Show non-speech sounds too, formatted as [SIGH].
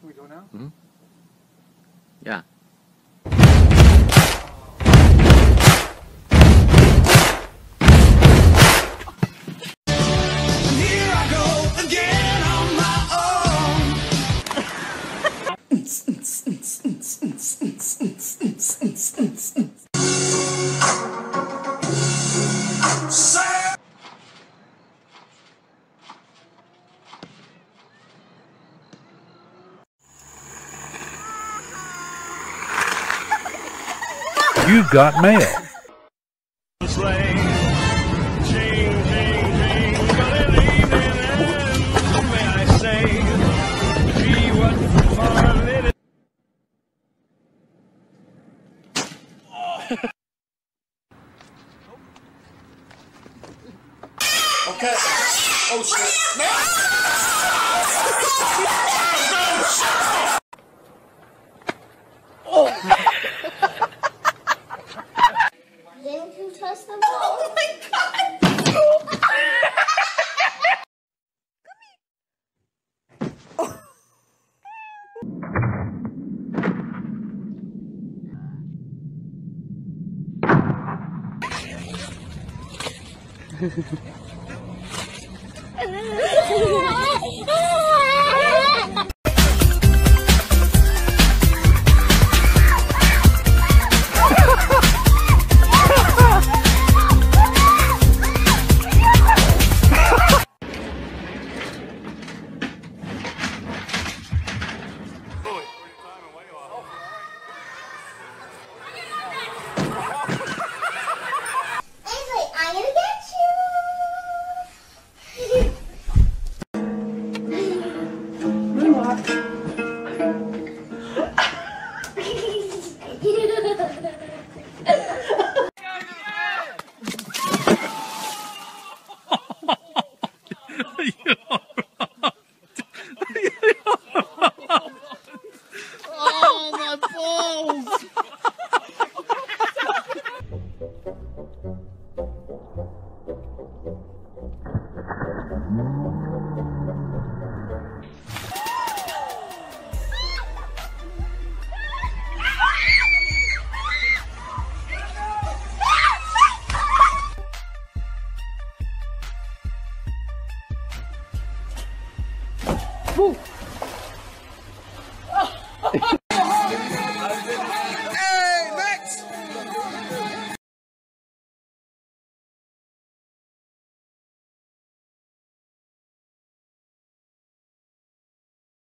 Can we go now? Hmm? Yeah. Fun it is. Okay. Oh shit. Didn't Oh my god! Ainsley, [LAUGHS] [LAUGHS] [LAUGHS] [LAUGHS] [LAUGHS] oh, my balls! 哦